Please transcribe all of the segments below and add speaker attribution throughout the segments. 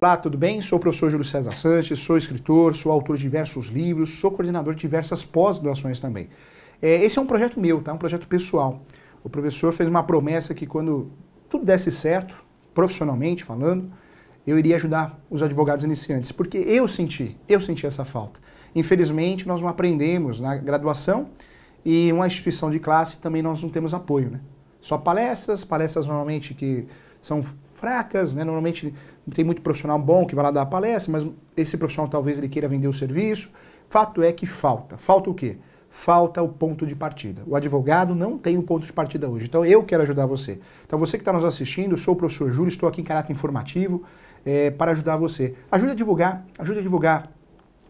Speaker 1: Olá, tudo bem? Sou o professor Júlio César Sanches, sou escritor, sou autor de diversos livros, sou coordenador de diversas pós-graduações também. É, esse é um projeto meu, tá? um projeto pessoal. O professor fez uma promessa que quando tudo desse certo, profissionalmente falando, eu iria ajudar os advogados iniciantes, porque eu senti, eu senti essa falta. Infelizmente, nós não aprendemos na graduação e uma instituição de classe também nós não temos apoio, né? Só palestras, palestras normalmente que são fracas, né? Normalmente tem muito profissional bom que vai lá dar a palestra, mas esse profissional talvez ele queira vender o serviço. Fato é que falta. Falta o quê? Falta o ponto de partida. O advogado não tem o ponto de partida hoje. Então eu quero ajudar você. Então você que está nos assistindo, sou o professor Júlio, estou aqui em caráter informativo é, para ajudar você. Ajude a divulgar, ajude a divulgar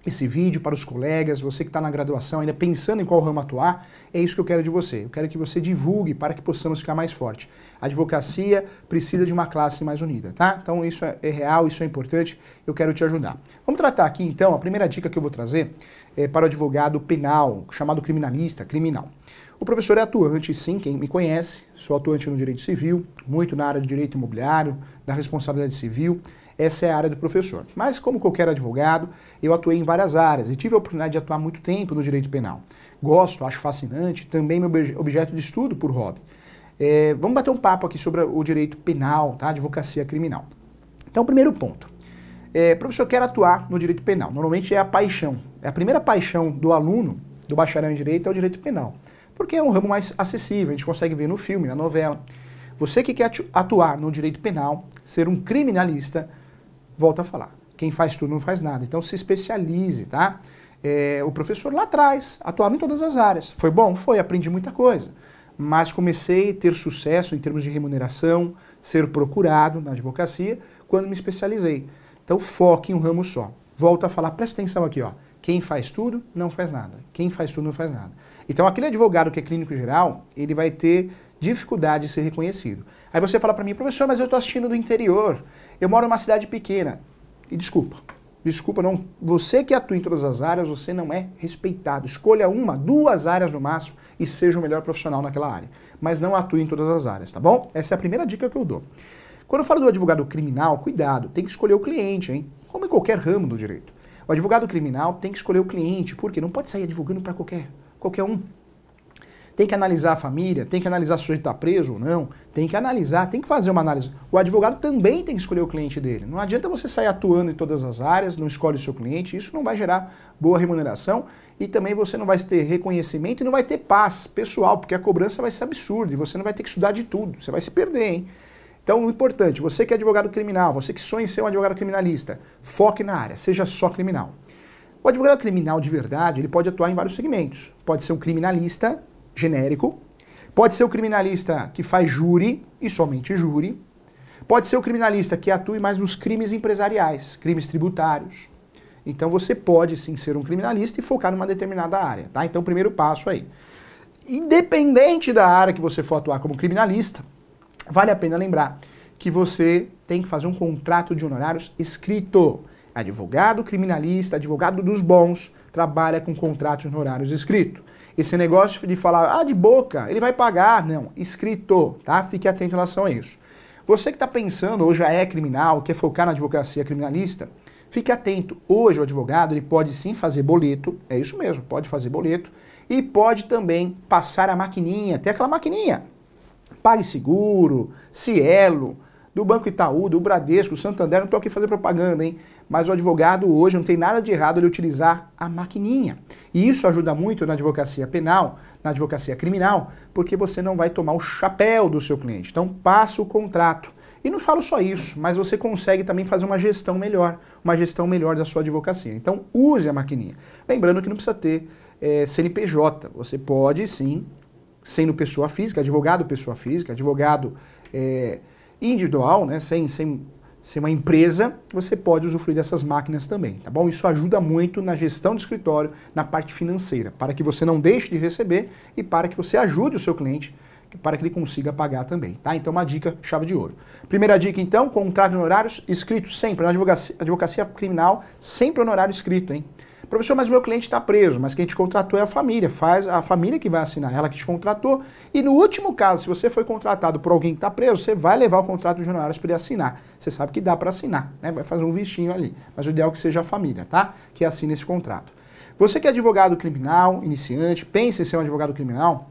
Speaker 1: esse vídeo para os colegas, você que está na graduação ainda pensando em qual ramo atuar, é isso que eu quero de você. Eu quero que você divulgue para que possamos ficar mais forte. A advocacia precisa de uma classe mais unida, tá? Então isso é, é real, isso é importante, eu quero te ajudar. Vamos tratar aqui então, a primeira dica que eu vou trazer é para o advogado penal, chamado criminalista, criminal. O professor é atuante, sim, quem me conhece, sou atuante no direito civil, muito na área do direito imobiliário, da responsabilidade civil, essa é a área do professor. Mas, como qualquer advogado, eu atuei em várias áreas e tive a oportunidade de atuar muito tempo no direito penal. Gosto, acho fascinante, também meu objeto de estudo por hobby. É, vamos bater um papo aqui sobre o direito penal, tá? advocacia criminal. Então, primeiro ponto. É, professor quer atuar no direito penal. Normalmente é a paixão. É a primeira paixão do aluno, do bacharel em direito, é o direito penal. Porque é um ramo mais acessível, a gente consegue ver no filme, na novela. Você que quer atuar no direito penal, ser um criminalista, volta a falar. Quem faz tudo não faz nada. Então se especialize, tá? É, o professor lá atrás atuava em todas as áreas. Foi bom? Foi, aprendi muita coisa. Mas comecei a ter sucesso em termos de remuneração, ser procurado na advocacia, quando me especializei. Então foque em um ramo só. Volto a falar, presta atenção aqui, ó. Quem faz tudo, não faz nada. Quem faz tudo, não faz nada. Então aquele advogado que é clínico geral, ele vai ter dificuldade de ser reconhecido. Aí você fala para mim, professor, mas eu estou assistindo do interior, eu moro em uma cidade pequena. E desculpa, desculpa, não, você que atua em todas as áreas, você não é respeitado. Escolha uma, duas áreas no máximo e seja o melhor profissional naquela área. Mas não atue em todas as áreas, tá bom? Essa é a primeira dica que eu dou. Quando eu falo do advogado criminal, cuidado, tem que escolher o cliente, hein? Como em qualquer ramo do direito. O advogado criminal tem que escolher o cliente, porque não pode sair advogando para qualquer, qualquer um. Tem que analisar a família, tem que analisar se o sujeito está preso ou não, tem que analisar, tem que fazer uma análise. O advogado também tem que escolher o cliente dele. Não adianta você sair atuando em todas as áreas, não escolhe o seu cliente, isso não vai gerar boa remuneração e também você não vai ter reconhecimento e não vai ter paz pessoal, porque a cobrança vai ser absurda e você não vai ter que estudar de tudo, você vai se perder, hein? Então, o importante, você que é advogado criminal, você que sonha em ser um advogado criminalista, foque na área, seja só criminal. O advogado criminal de verdade, ele pode atuar em vários segmentos. Pode ser um criminalista genérico. Pode ser o criminalista que faz júri e somente júri. Pode ser o criminalista que atue mais nos crimes empresariais, crimes tributários. Então você pode sim ser um criminalista e focar numa determinada área, tá? Então primeiro passo aí. Independente da área que você for atuar como criminalista, vale a pena lembrar que você tem que fazer um contrato de honorários escrito. Advogado criminalista, advogado dos bons, trabalha com contrato de honorários escrito. Esse negócio de falar, ah, de boca, ele vai pagar. Não, escrito, tá? Fique atento em relação a isso. Você que está pensando ou já é criminal, quer focar na advocacia criminalista, fique atento. Hoje o advogado ele pode sim fazer boleto, é isso mesmo, pode fazer boleto, e pode também passar a maquininha, tem aquela maquininha. PagSeguro, Cielo, do Banco Itaú, do Bradesco, Santander, não estou aqui fazer propaganda, hein? Mas o advogado hoje não tem nada de errado ele utilizar a maquininha. E isso ajuda muito na advocacia penal, na advocacia criminal, porque você não vai tomar o chapéu do seu cliente. Então passa o contrato. E não falo só isso, mas você consegue também fazer uma gestão melhor, uma gestão melhor da sua advocacia. Então use a maquininha. Lembrando que não precisa ter é, CNPJ. Você pode sim, sendo pessoa física, advogado pessoa física, advogado é, individual, né, sem, sem ser uma empresa, você pode usufruir dessas máquinas também, tá bom? Isso ajuda muito na gestão do escritório, na parte financeira, para que você não deixe de receber e para que você ajude o seu cliente para que ele consiga pagar também, tá? Então uma dica chave de ouro. Primeira dica então, contrato honorários escrito sempre, na advocacia, advocacia criminal, sempre honorário escrito, hein? Professor, mas o meu cliente está preso, mas quem te contratou é a família, faz a família que vai assinar, ela que te contratou. E no último caso, se você foi contratado por alguém que está preso, você vai levar o contrato de honorários para ele assinar. Você sabe que dá para assinar, né? Vai fazer um vistinho ali. Mas o ideal é que seja a família, tá? Que assine esse contrato. Você que é advogado criminal, iniciante, pensa em ser um advogado criminal,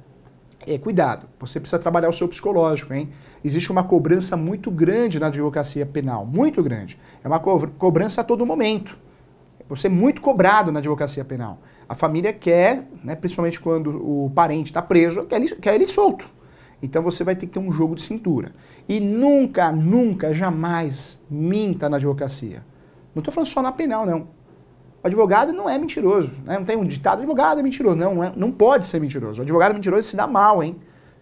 Speaker 1: é, cuidado, você precisa trabalhar o seu psicológico, hein? Existe uma cobrança muito grande na advocacia penal, muito grande. É uma co cobrança a todo momento. Você é muito cobrado na advocacia penal. A família quer, né, principalmente quando o parente está preso, quer ele, quer ele solto. Então você vai ter que ter um jogo de cintura. E nunca, nunca, jamais minta na advocacia. Não estou falando só na penal, não. O advogado não é mentiroso. Né? Não tem um ditado, advogado é mentiroso. Não, não, é, não pode ser mentiroso. O advogado mentiroso se dá mal, hein?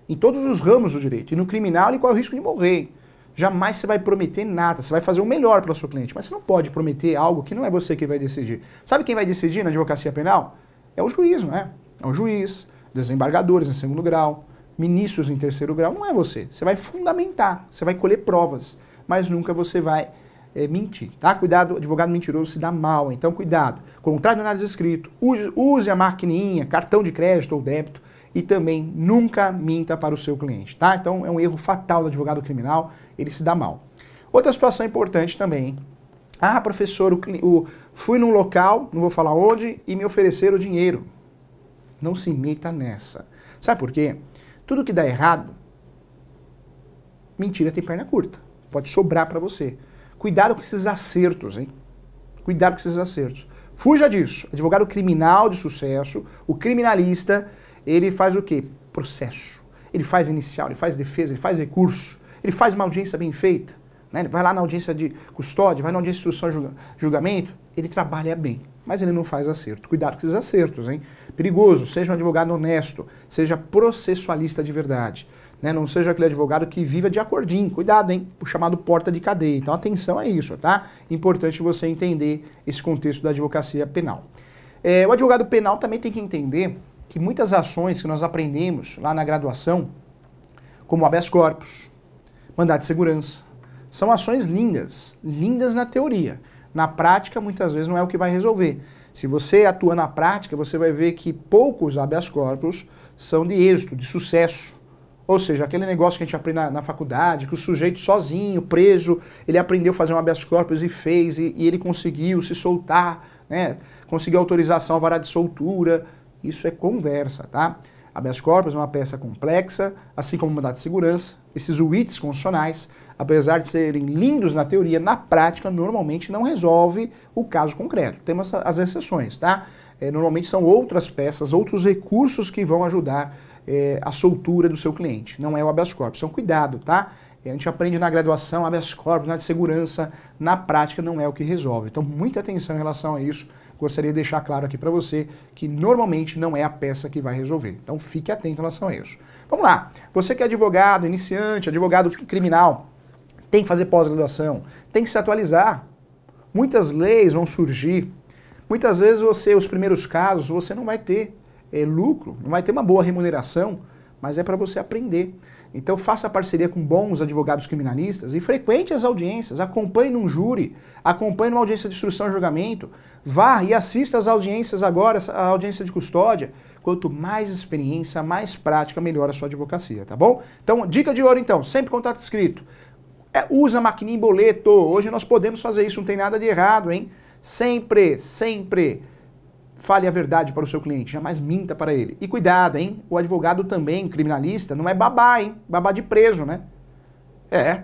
Speaker 1: Em todos os ramos do direito. E no criminal ele corre o risco de morrer. Jamais você vai prometer nada, você vai fazer o melhor para o seu cliente, mas você não pode prometer algo que não é você que vai decidir. Sabe quem vai decidir na advocacia penal? É o juiz, não é? É o juiz, desembargadores em segundo grau, ministros em terceiro grau, não é você. Você vai fundamentar, você vai colher provas, mas nunca você vai é, mentir, tá? Cuidado, advogado mentiroso se dá mal, então cuidado. Contrato de análise escrito, use, use a maquininha, cartão de crédito ou débito, e também nunca minta para o seu cliente, tá? Então é um erro fatal do advogado criminal, ele se dá mal. Outra situação importante também, hein? Ah, professor, o, o, fui num local, não vou falar onde, e me ofereceram dinheiro. Não se meta nessa. Sabe por quê? Tudo que dá errado, mentira tem perna curta. Pode sobrar para você. Cuidado com esses acertos, hein? Cuidado com esses acertos. Fuja disso. Advogado criminal de sucesso, o criminalista, ele faz o quê? Processo. Ele faz inicial, ele faz defesa, ele faz recurso, ele faz uma audiência bem feita, né? ele vai lá na audiência de custódia, vai na audiência de instrução julga, julgamento, ele trabalha bem, mas ele não faz acerto. Cuidado com esses acertos, hein? Perigoso, seja um advogado honesto, seja processualista de verdade. Né? Não seja aquele advogado que viva de acordinho. Cuidado, hein? O chamado porta de cadeia. Então atenção a isso, tá? Importante você entender esse contexto da advocacia penal. É, o advogado penal também tem que entender que muitas ações que nós aprendemos lá na graduação, como habeas corpus, mandado de segurança, são ações lindas, lindas na teoria. Na prática, muitas vezes não é o que vai resolver. Se você atua na prática, você vai ver que poucos habeas corpus são de êxito, de sucesso. Ou seja, aquele negócio que a gente aprende na, na, faculdade, que o sujeito sozinho, preso, ele aprendeu a fazer um habeas corpus e fez, e, e ele conseguiu se soltar, né? conseguiu autorização, vará de soltura, isso é conversa, tá? Habeas corpus é uma peça complexa, assim como mandado de segurança. Esses UITs constitucionais, apesar de serem lindos na teoria, na prática normalmente não resolve o caso concreto. Temos as exceções, tá? É, normalmente são outras peças, outros recursos que vão ajudar é, a soltura do seu cliente. Não é o habeas corpus. Então cuidado, tá? É, a gente aprende na graduação habeas corpus, na de segurança, na prática não é o que resolve. Então muita atenção em relação a isso gostaria de deixar claro aqui para você que normalmente não é a peça que vai resolver. Então fique atento em relação a isso. Vamos lá. Você que é advogado, iniciante, advogado criminal, tem que fazer pós-graduação, tem que se atualizar. Muitas leis vão surgir. Muitas vezes você, os primeiros casos, você não vai ter é, lucro, não vai ter uma boa remuneração, mas é para você aprender. Então faça parceria com bons advogados criminalistas e frequente as audiências, acompanhe num júri, acompanhe numa audiência de instrução e julgamento, vá e assista às audiências agora, a audiência de custódia. Quanto mais experiência, mais prática, melhor a sua advocacia, tá bom? Então, dica de ouro então, sempre contato escrito. É, usa maquininha em boleto, hoje nós podemos fazer isso, não tem nada de errado, hein? Sempre, sempre Fale a verdade para o seu cliente, jamais minta para ele. E cuidado, hein? O advogado também, criminalista, não é babá, hein? Babá de preso, né? É.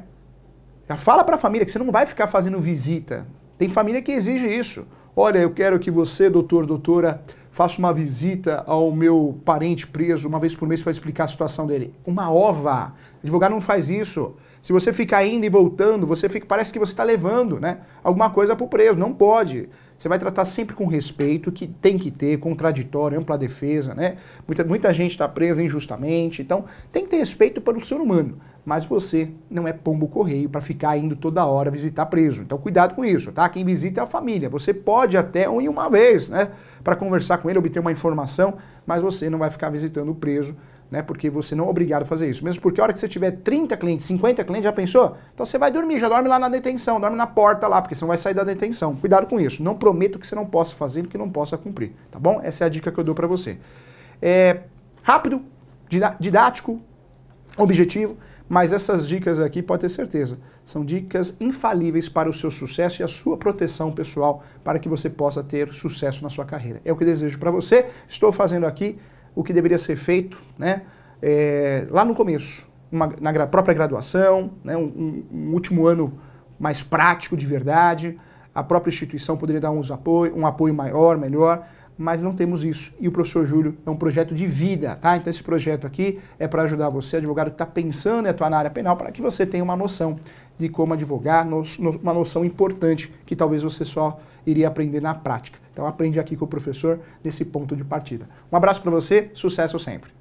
Speaker 1: Já fala para a família que você não vai ficar fazendo visita. Tem família que exige isso. Olha, eu quero que você, doutor, doutora, faça uma visita ao meu parente preso uma vez por mês para explicar a situação dele. Uma ova. O advogado não faz isso. Se você ficar indo e voltando, você fica, parece que você está levando né, alguma coisa para o preso. Não pode. Você vai tratar sempre com respeito, que tem que ter, contraditório, ampla defesa, né? Muita, muita gente está presa injustamente, então tem que ter respeito para o ser humano. Mas você não é pombo correio para ficar indo toda hora visitar preso. Então cuidado com isso, tá? Quem visita é a família. Você pode até ir uma vez, né? Para conversar com ele, obter uma informação, mas você não vai ficar visitando o preso né? Porque você não é obrigado a fazer isso. Mesmo porque a hora que você tiver 30 clientes, 50 clientes, já pensou? Então você vai dormir, já dorme lá na detenção, dorme na porta lá, porque você não vai sair da detenção. Cuidado com isso. Não prometo que você não possa fazer, que não possa cumprir, tá bom? Essa é a dica que eu dou para você. É rápido, didático, objetivo, mas essas dicas aqui, pode ter certeza, são dicas infalíveis para o seu sucesso e a sua proteção pessoal para que você possa ter sucesso na sua carreira. É o que desejo para você. Estou fazendo aqui o que deveria ser feito né, é, lá no começo, uma, na própria graduação, né, um, um, último ano mais prático de verdade. A própria instituição poderia dar uns apoio, um apoio maior, melhor mas não temos isso. E o professor Júlio é um projeto de vida, tá? Então esse projeto aqui é para ajudar você, advogado que está pensando em atuar na área penal, para que você tenha uma noção de como advogar, uma noção importante que talvez você só iria aprender na prática. Então aprende aqui com o professor nesse ponto de partida. Um abraço para você, sucesso sempre.